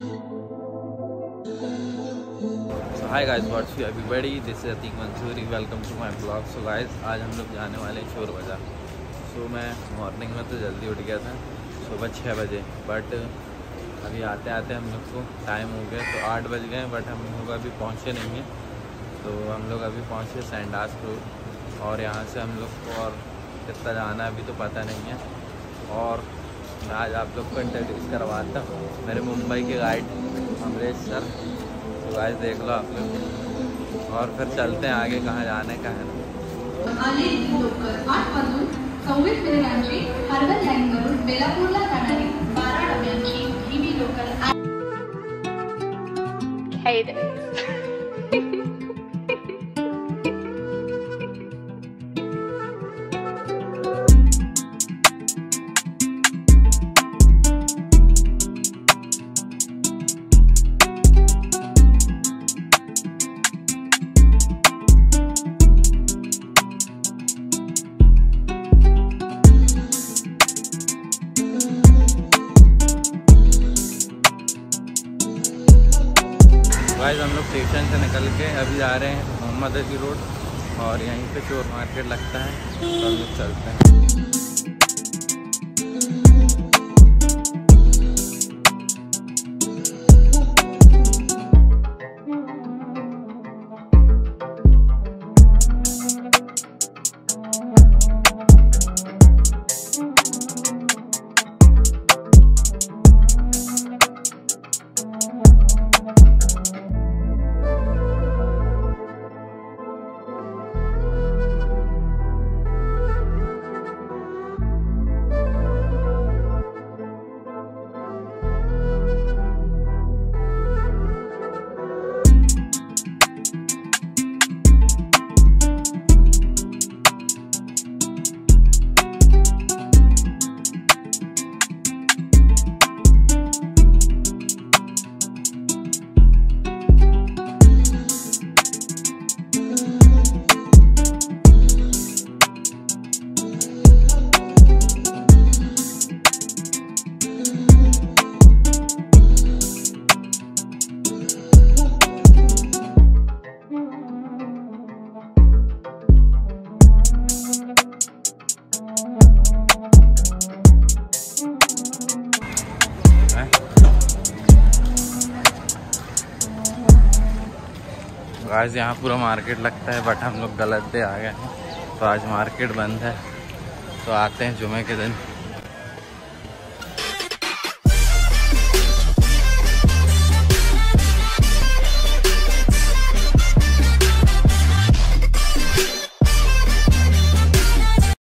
So hi guys what's up everybody this is Atiq Mansuri welcome to my blog so guys आज हम लोग जाने वाले हैं शोर बाज़ार। सो so, मैं मॉर्निंग में तो जल्दी उठ गया था सुबह छः बजे। बट अभी आते आते हम लोग को टाइम हो गया तो आठ बज गए बट हम लोग अभी पहुँचे नहीं हैं। तो हम लोग अभी पहुँचे सैंडास रोड और यहाँ से हम लोग को और कितना जाना अभी तो पता नहीं है। और मैं आज आप लोग को इंट्रोड्यूस करवाता हूँ। मेरे मुंबई के गाइड अमरेश सर। तो गाइस देख लो आप लोग। और फिर चलते हैं आगे कहाँ जाने का है सव्वीस मिनिटांची हार्बर लाईनवरून बेलापूरला जाणारी बारा डब्यांची लोकल Hey there. गाइस हम लोग स्टेशन से निकल के अभी जा रहे हैं मोहम्मद अली रोड और यहीं पे चोर मार्केट लगता है। तो हम लोग चलते हैं। गाइस यहाँ पूरा मार्केट लगता है बट हम लोग गलत दे आ गए हैं। तो आज मार्केट बंद है। तो आते हैं जुमे के दिन।